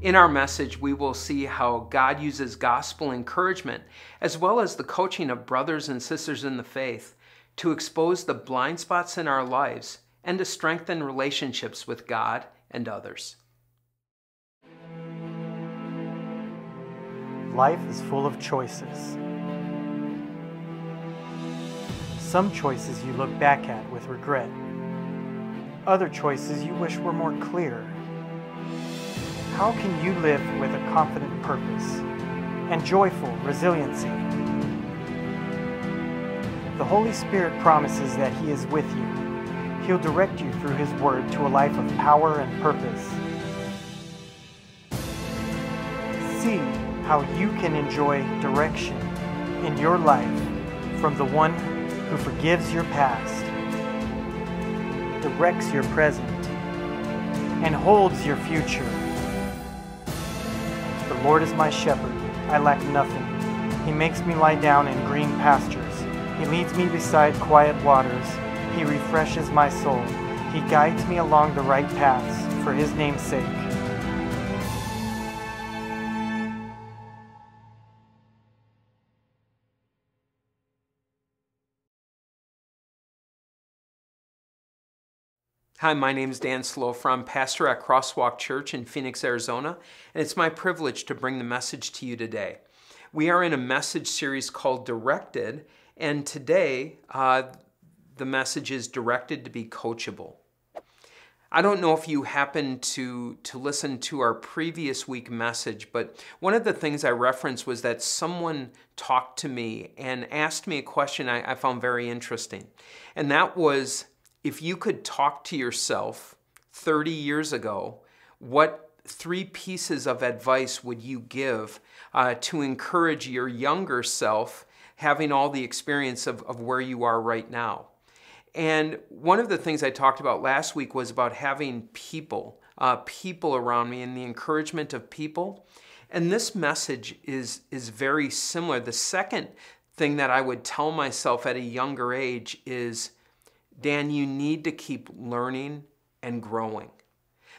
In our message, we will see how God uses gospel encouragement as well as the coaching of brothers and sisters in the faith to expose the blind spots in our lives and to strengthen relationships with God and others. Life is full of choices. Some choices you look back at with regret. Other choices you wish were more clear. How can you live with a confident purpose and joyful resiliency? The Holy Spirit promises that He is with you. He'll direct you through His Word to a life of power and purpose. See how you can enjoy direction in your life from the one who forgives your past, directs your present, and holds your future. Lord is my shepherd, I lack nothing. He makes me lie down in green pastures. He leads me beside quiet waters. He refreshes my soul. He guides me along the right paths for his name's sake. Hi, my name is Dan Solofra pastor at Crosswalk Church in Phoenix, Arizona, and it's my privilege to bring the message to you today. We are in a message series called Directed, and today uh, the message is directed to be coachable. I don't know if you happened to, to listen to our previous week message, but one of the things I referenced was that someone talked to me and asked me a question I, I found very interesting. And that was if you could talk to yourself 30 years ago, what three pieces of advice would you give uh, to encourage your younger self having all the experience of, of where you are right now? And one of the things I talked about last week was about having people, uh, people around me and the encouragement of people. And this message is, is very similar. The second thing that I would tell myself at a younger age is Dan, you need to keep learning and growing.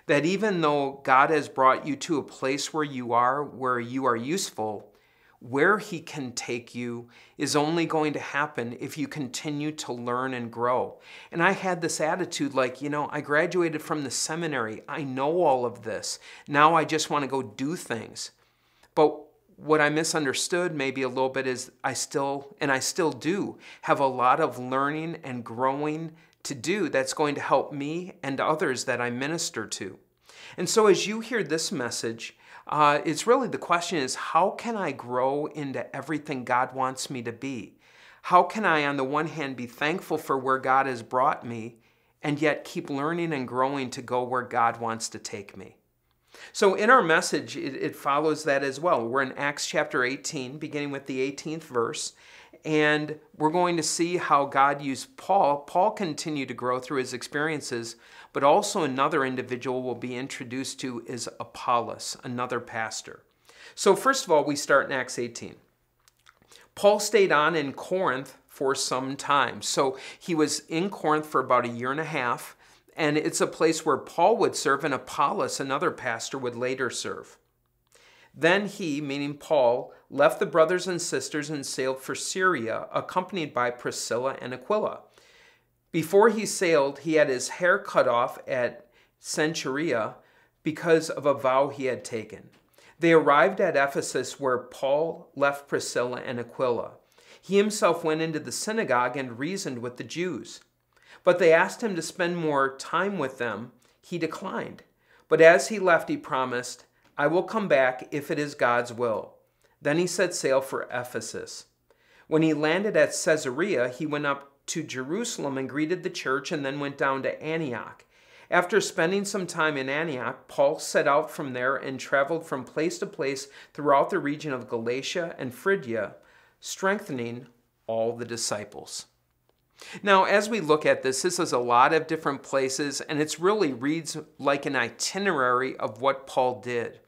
That even though God has brought you to a place where you are, where you are useful, where He can take you is only going to happen if you continue to learn and grow. And I had this attitude like, you know, I graduated from the seminary, I know all of this. Now I just want to go do things. But what I misunderstood maybe a little bit is I still, and I still do, have a lot of learning and growing to do that's going to help me and others that I minister to. And so as you hear this message, uh, it's really the question is how can I grow into everything God wants me to be? How can I, on the one hand, be thankful for where God has brought me and yet keep learning and growing to go where God wants to take me? So in our message, it, it, follows that as well. We're in Acts chapter 18, beginning with the 18th verse, and we're going to see how God used Paul. Paul continued to grow through his experiences, but also another individual will be introduced to is Apollos, another pastor. So first of all, we start in Acts 18. Paul stayed on in Corinth for some time. So he was in Corinth for about a year and a half and it's a place where Paul would serve and Apollos, another pastor, would later serve. Then he, meaning Paul, left the brothers and sisters and sailed for Syria, accompanied by Priscilla and Aquila. Before he sailed, he had his hair cut off at Cenchrea because of a vow he had taken. They arrived at Ephesus, where Paul left Priscilla and Aquila. He himself went into the synagogue and reasoned with the Jews. But they asked him to spend more time with them. He declined. But as he left, he promised, I will come back if it is God's will. Then he set sail for Ephesus. When he landed at Caesarea, he went up to Jerusalem and greeted the church and then went down to Antioch. After spending some time in Antioch, Paul set out from there and traveled from place to place throughout the region of Galatia and Phrygia, strengthening all the disciples. Now, as we look at this, this is a lot of different places, and it really reads like an itinerary of what Paul did.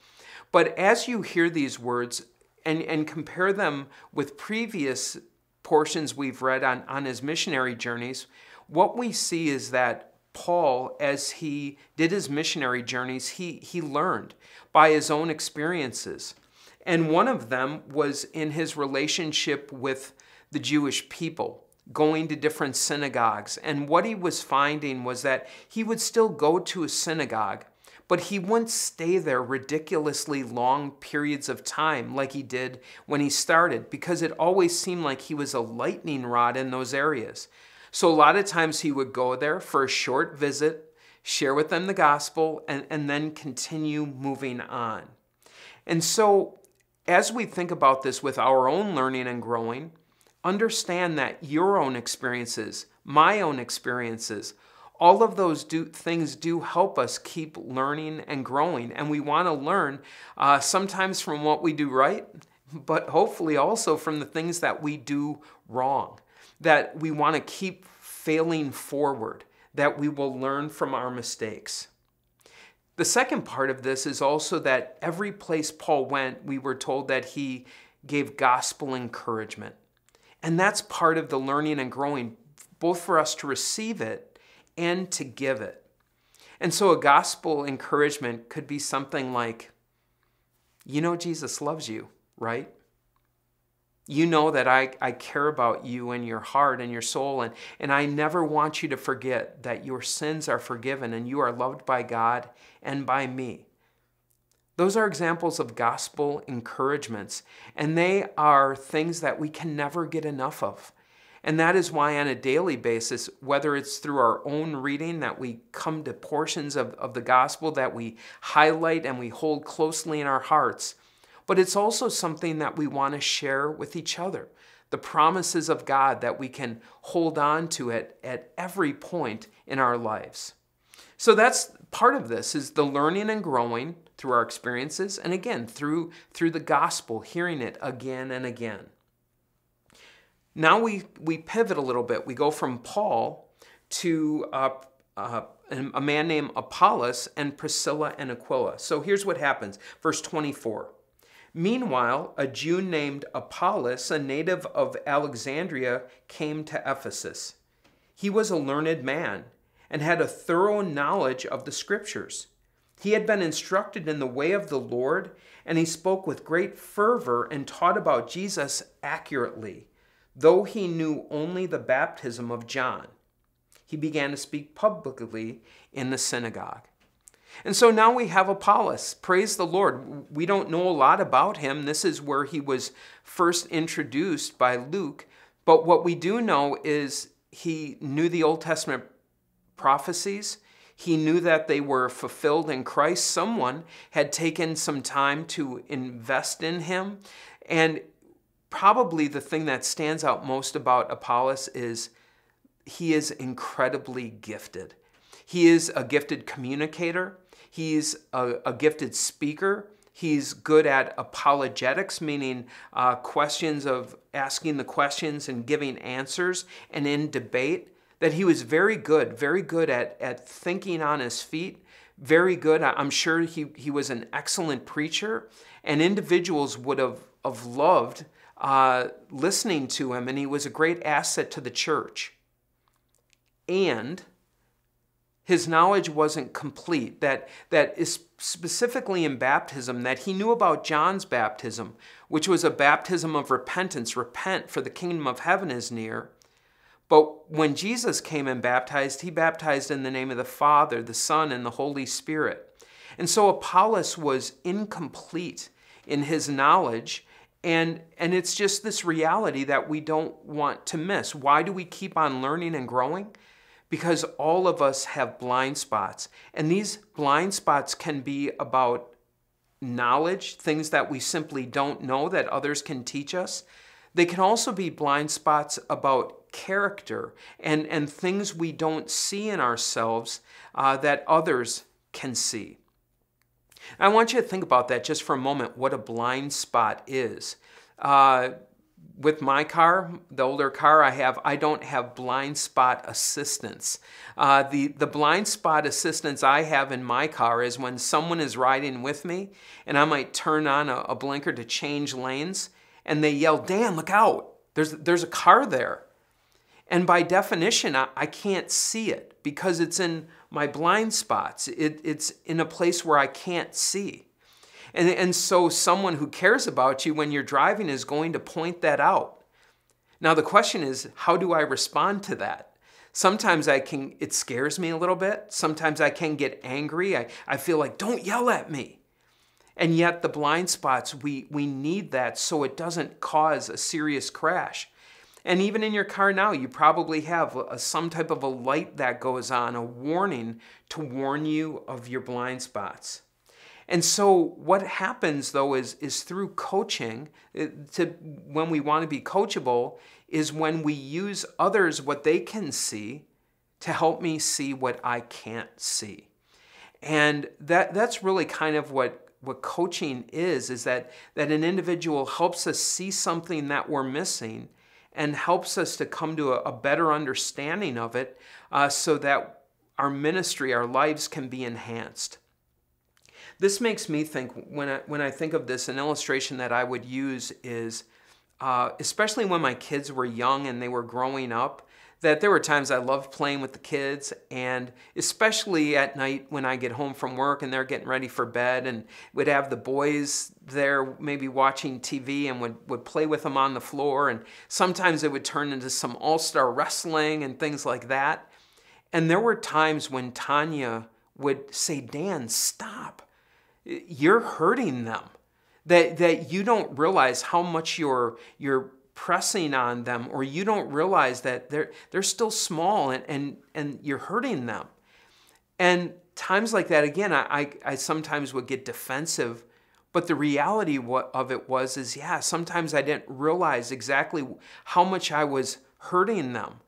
But as you hear these words and, and compare them with previous portions we've read on, on his missionary journeys, what we see is that Paul, as he did his missionary journeys, he, he learned by his own experiences. And one of them was in his relationship with the Jewish people, going to different synagogues. And what he was finding was that he would still go to a synagogue, but he wouldn't stay there ridiculously long periods of time like he did when he started, because it always seemed like he was a lightning rod in those areas. So a lot of times he would go there for a short visit, share with them the gospel, and, and then continue moving on. And so as we think about this with our own learning and growing, understand that your own experiences, my own experiences, all of those do, things do help us keep learning and growing. And we want to learn uh, sometimes from what we do right, but hopefully also from the things that we do wrong that we want to keep failing forward, that we will learn from our mistakes. The second part of this is also that every place Paul went, we were told that he gave gospel encouragement. And that's part of the learning and growing, both for us to receive it and to give it. And so a gospel encouragement could be something like, you know, Jesus loves you, right? You know that I, I care about you and your heart and your soul, and, and I never want you to forget that your sins are forgiven and you are loved by God and by me. Those are examples of gospel encouragements, and they are things that we can never get enough of. And that is why, on a daily basis, whether it's through our own reading that we come to portions of, of the gospel that we highlight and we hold closely in our hearts, but it's also something that we want to share with each other. The promises of God that we can hold on to at, at every point in our lives. So that's part of this is the learning and growing through our experiences and again through through the gospel, hearing it again and again. Now we we pivot a little bit. We go from Paul to uh, uh, a man named Apollos and Priscilla and Aquila. So here's what happens. Verse 24. Meanwhile, a Jew named Apollos, a native of Alexandria, came to Ephesus. He was a learned man and had a thorough knowledge of the Scriptures. He had been instructed in the way of the Lord, and he spoke with great fervor and taught about Jesus accurately, though he knew only the baptism of John. He began to speak publicly in the synagogue. And so now we have Apollos. Praise the Lord. We don't know a lot about him. This is where he was first introduced by Luke. But what we do know is he knew the Old Testament prophecies. He knew that they were fulfilled in Christ. Someone had taken some time to invest in him. And probably the thing that stands out most about Apollos is he is incredibly gifted. He is a gifted communicator. He's a, a gifted speaker. He's good at apologetics, meaning uh, questions of asking the questions and giving answers, and in debate. That he was very good, very good at, at thinking on his feet, very good. I'm sure he, he was an excellent preacher, and individuals would have, have loved uh, listening to him, and he was a great asset to the church. And his knowledge wasn't complete, that, that is specifically in baptism, that he knew about John's baptism, which was a baptism of repentance. Repent, for the kingdom of heaven is near. But when Jesus came and baptized, he baptized in the name of the Father, the Son, and the Holy Spirit. And so Apollos was incomplete in his knowledge. And, and it's just this reality that we don't want to miss. Why do we keep on learning and growing? because all of us have blind spots. And these blind spots can be about knowledge, things that we simply don't know that others can teach us. They can also be blind spots about character and, and things we don't see in ourselves uh, that others can see. I want you to think about that just for a moment, what a blind spot is. Uh, with my car, the older car I have, I don't have blind spot assistance. Uh, the, the blind spot assistance I have in my car is when someone is riding with me and I might turn on a, a blinker to change lanes and they yell, Dan, look out, there's, there's a car there. And by definition, I, I can't see it because it's in my blind spots. It, it's in a place where I can't see. And, and so, someone who cares about you when you're driving is going to point that out. Now, the question is, how do I respond to that? Sometimes I can, it scares me a little bit. Sometimes I can get angry. I, I feel like, don't yell at me. And yet, the blind spots, we, we need that so it doesn't cause a serious crash. And even in your car now, you probably have a, some type of a light that goes on, a warning to warn you of your blind spots. And so, what happens though is, is through coaching, uh, to, when we want to be coachable, is when we use others what they can see to help me see what I can't see. And that, that's really kind of what, what coaching is, is that, that an individual helps us see something that we're missing and helps us to come to a, a better understanding of it uh, so that our ministry, our lives can be enhanced. This makes me think, when I, when I think of this, an illustration that I would use is, uh, especially when my kids were young and they were growing up, that there were times I loved playing with the kids, and especially at night when I get home from work and they're getting ready for bed, and would have the boys there maybe watching TV and would, would play with them on the floor. And sometimes it would turn into some all star wrestling and things like that. And there were times when Tanya would say, Dan, stop. You're hurting them. That, that you don't realize how much you're, you're pressing on them or you don't realize that they're they're still small and and, and you're hurting them. And times like that again I, I, sometimes would get defensive but the reality of it was is yeah sometimes i didn't realize exactly how much i was hurting them.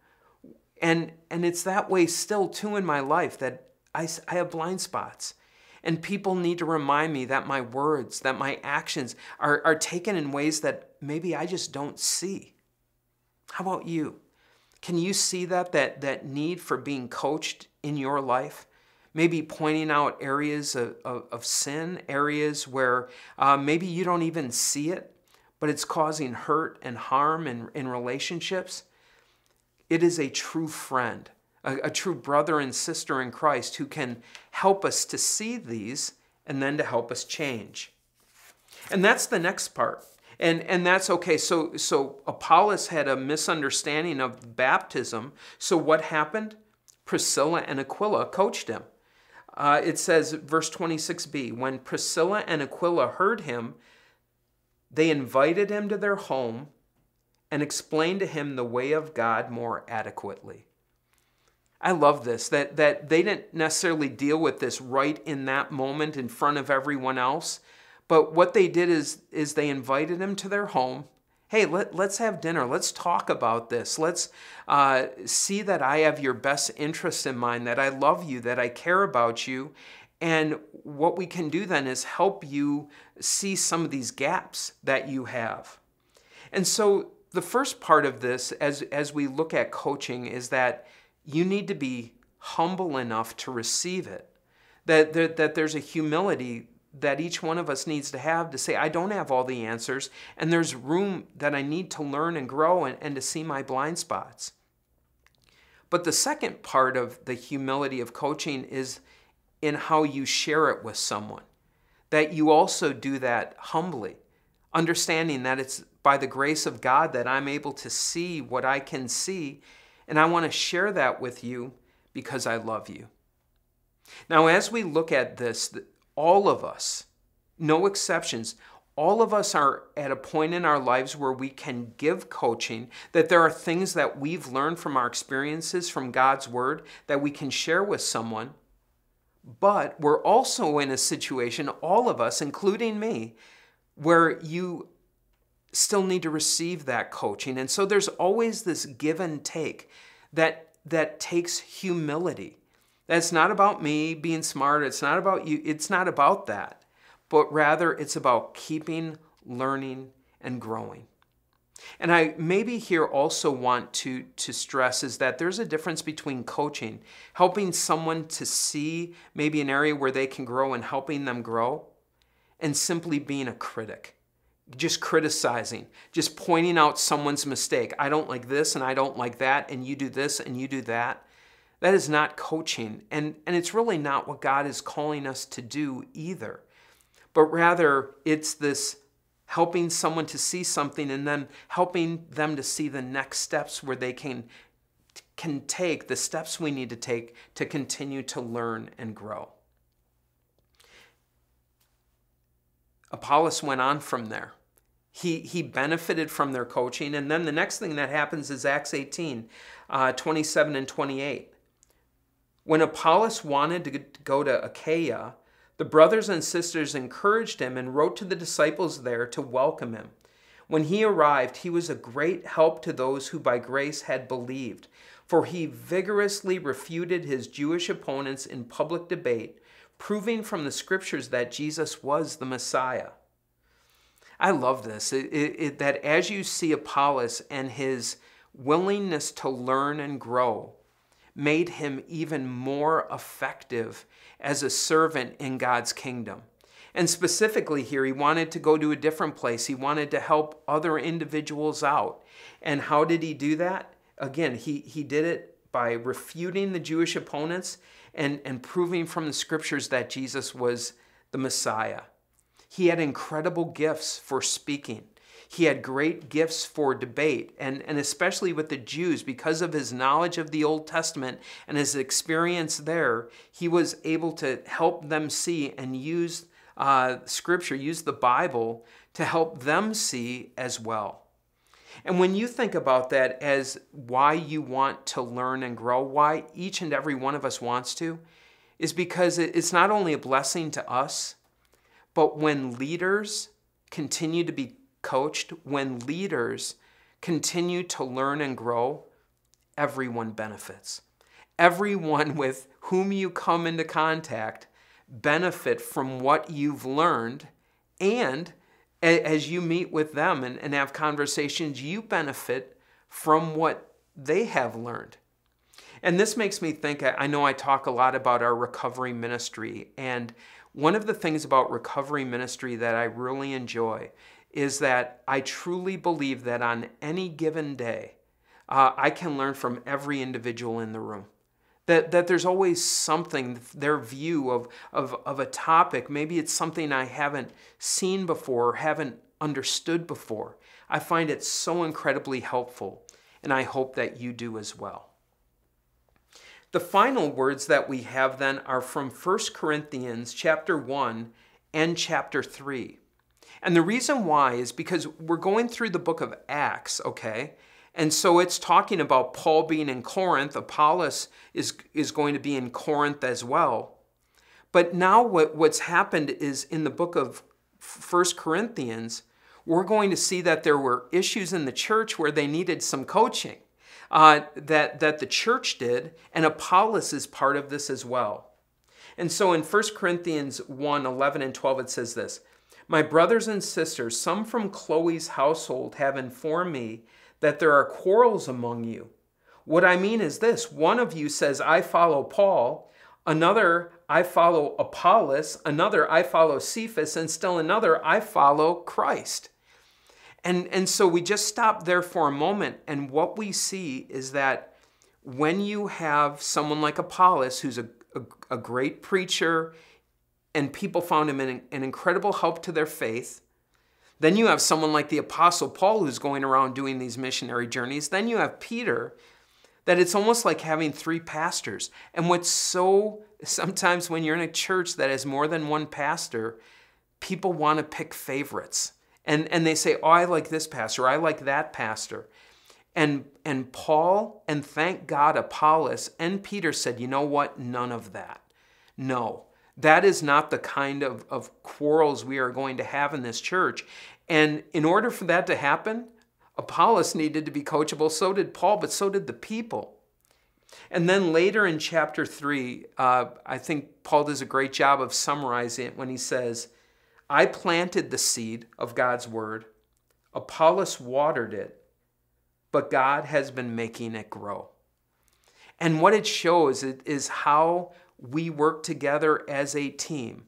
And and it's that way still too in my life that i, I have blind spots and people need to remind me that my words, that my actions are, are taken in ways that maybe I just don't see. How about you? Can you see that, that, that need for being coached in your life? Maybe pointing out areas of, of, of sin, areas where uh, maybe you don't even see it, but it's causing hurt and harm in, in relationships. It is a true friend a, a true brother and sister in Christ who can help us to see these and then to help us change. And that's the next part. And, and that's okay. So, so Apollos had a misunderstanding of baptism. So what happened? Priscilla and Aquila coached him. Uh, it says, verse 26b, when Priscilla and Aquila heard him, they invited him to their home and explained to him the way of God more adequately. I love this that that they didn't necessarily deal with this right in that moment in front of everyone else, but what they did is is they invited him to their home. Hey, let, let's have dinner. Let's talk about this. Let's uh, see that I have your best interest in mind, that I love you, that I care about you. And what we can do then is help you see some of these gaps that you have. And so the first part of this, as, as we look at coaching, is that you need to be humble enough to receive it. That, that, that there's a humility that each one of us needs to have to say, I don't have all the answers, and there's room that I need to learn and grow and, and to see my blind spots. But the second part of the humility of coaching is in how you share it with someone. That you also do that humbly, understanding that it's by the grace of God that I'm able to see what I can see and I want to share that with you because I love you. Now, as we look at this, all of us, no exceptions, all of us are at a point in our lives where we can give coaching, that there are things that we've learned from our experiences from God's Word that we can share with someone. But we're also in a situation, all of us, including me, where you still need to receive that coaching. And so there's always this give and take that, that takes humility. That's not about me being smart. It's not about you. It's not about that. But rather, it's about keeping learning and growing. And I maybe here also want to, to stress is that there's a difference between coaching, helping someone to see maybe an area where they can grow and helping them grow, and simply being a critic just criticizing, just pointing out someone's mistake. I don't like this and I don't like that, and you do this and you do that. That is not coaching. And, and it's really not what God is calling us to do either. But rather, it's this helping someone to see something and then helping them to see the next steps where they can, can take the steps we need to take to continue to learn and grow. Apollos went on from there. He, he benefited from their coaching. And then the next thing that happens is Acts 18, uh, 27 and 28. When Apollos wanted to go to Achaia, the brothers and sisters encouraged him and wrote to the disciples there to welcome him. When he arrived, he was a great help to those who by grace had believed, for he vigorously refuted his Jewish opponents in public debate proving from the scriptures that Jesus was the Messiah. I love this, it, it, that as you see Apollos and his willingness to learn and grow made him even more effective as a servant in God's kingdom. And specifically here, he wanted to go to a different place. He wanted to help other individuals out. And how did he do that? Again, he, he did it by refuting the Jewish opponents and, and proving from the scriptures that Jesus was the Messiah. He had incredible gifts for speaking. He had great gifts for debate, and, and especially with the Jews, because of his knowledge of the Old Testament and his experience there, he was able to help them see and use uh, Scripture, use the Bible to help them see as well. And when you think about that as why you want to learn and grow, why each and every one of us wants to, is because it's not only a blessing to us, but when leaders continue to be coached, when leaders continue to learn and grow, everyone benefits. Everyone with whom you come into contact benefit from what you've learned and as you meet with them and, and have conversations, you benefit from what they have learned. And this makes me think I know I talk a lot about our recovery ministry. And one of the things about recovery ministry that I really enjoy is that I truly believe that on any given day, uh, I can learn from every individual in the room that, that there's always something, their view of, of, of a topic. Maybe it's something I haven't seen before or haven't understood before. I find it so incredibly helpful, and I hope that you do as well. The final words that we have then are from 1 Corinthians chapter 1 and chapter 3. And the reason why is because we're going through the book of Acts, okay? And so it's talking about Paul being in Corinth. Apollos is, is going to be in Corinth as well. But now what, what's happened is in the book of First Corinthians, we're going to see that there were issues in the church where they needed some coaching uh, that, that the church did, and Apollos is part of this as well. And so in 1 Corinthians 1 11 and 12, it says this My brothers and sisters, some from Chloe's household have informed me that there are quarrels among you. What I mean is this one of you says, I follow Paul, another, I follow Apollos, another, I follow Cephas, and still another, I follow Christ. And, and so we just stop there for a moment, and what we see is that when you have someone like Apollos, who's a, a, a great preacher, and people found him an, an incredible help to their faith, then you have someone like the Apostle Paul who's going around doing these missionary journeys. Then you have Peter, that it's almost like having three pastors. And what's so, sometimes when you're in a church that has more than one pastor, people want to pick favorites. And, and they say, oh, I like this pastor, I like that pastor. And, and Paul, and thank God, Apollos and Peter said, you know what? None of that. No. That is not the kind of, of quarrels we are going to have in this church. And in order for that to happen, Apollos needed to be coachable, so did Paul, but so did the people. And then later in chapter 3, uh, I think Paul does a great job of summarizing it when he says, I planted the seed of God's word, Apollos watered it, but God has been making it grow. And what it shows is how we work together as a team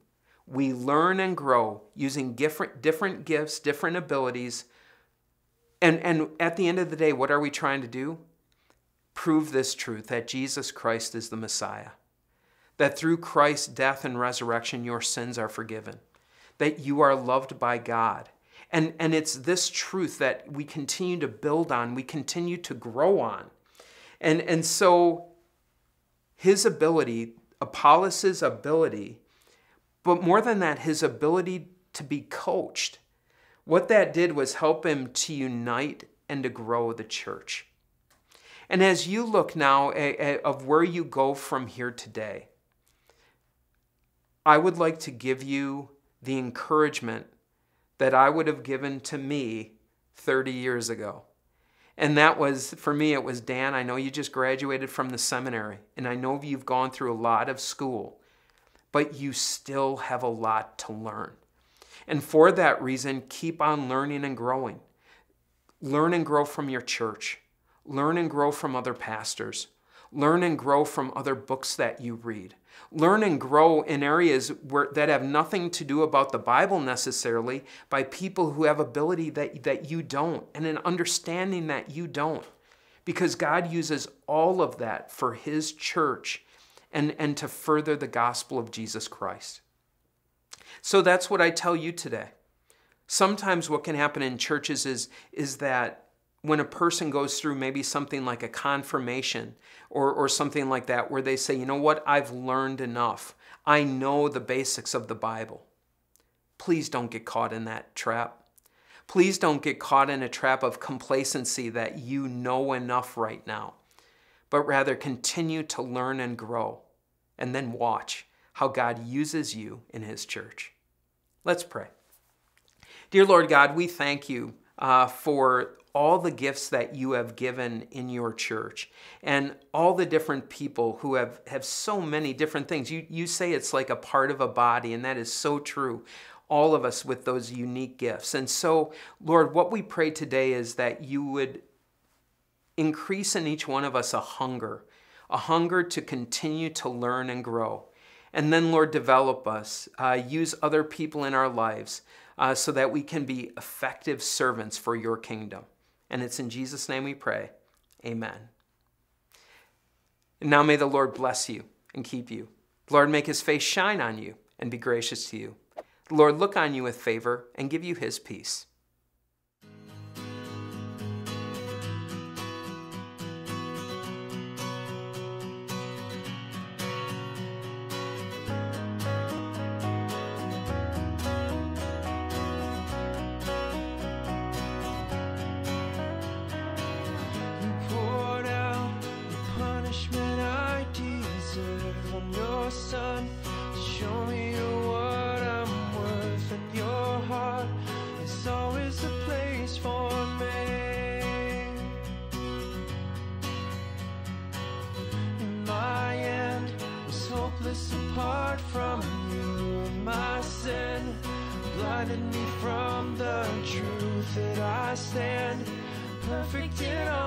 we learn and grow using different, different gifts, different abilities. And, and at the end of the day, what are we trying to do? Prove this truth that Jesus Christ is the Messiah. That through Christ's death and resurrection, your sins are forgiven. That you are loved by God. And, and it's this truth that we continue to build on, we continue to grow on. And, and so his ability, Apollos' ability, but more than that, his ability to be coached. What that did was help him to unite and to grow the church. And as you look now at, at, of where you go from here today, I would like to give you the encouragement that I would have given to me 30 years ago. And that was, for me, it was Dan, I know you just graduated from the seminary, and I know you've gone through a lot of school, but you still have a lot to learn. And for that reason, keep on learning and growing. Learn and grow from your church, learn and grow from other pastors, learn and grow from other books that you read learn and grow in areas where, that have nothing to do about the Bible necessarily by people who have ability that, that you don't and an understanding that you don't. Because God uses all of that for His church and, and to further the gospel of Jesus Christ. So that's what I tell you today. Sometimes what can happen in churches is, is that when a person goes through maybe something like a confirmation or, or something like that, where they say, you know what, I've learned enough. I know the basics of the Bible. Please don't get caught in that trap. Please don't get caught in a trap of complacency that you know enough right now, but rather continue to learn and grow, and then watch how God uses you in His church. Let's pray. Dear Lord God, we thank you uh, for all the gifts that you have given in your church and all the different people who have, have so many different things. You, you say it's like a part of a body, and that is so true. All of us with those unique gifts. And so, Lord, what we pray today is that you would increase in each one of us a hunger, a hunger to continue to learn and grow. And then, Lord, develop us, uh, use other people in our lives uh, so that we can be effective servants for your kingdom. And it's in Jesus' name we pray. Amen. And now may the Lord bless you and keep you. The Lord make his face shine on you and be gracious to you. The Lord look on you with favor and give you his peace. Blinded me from the truth that I stand. Perfect in all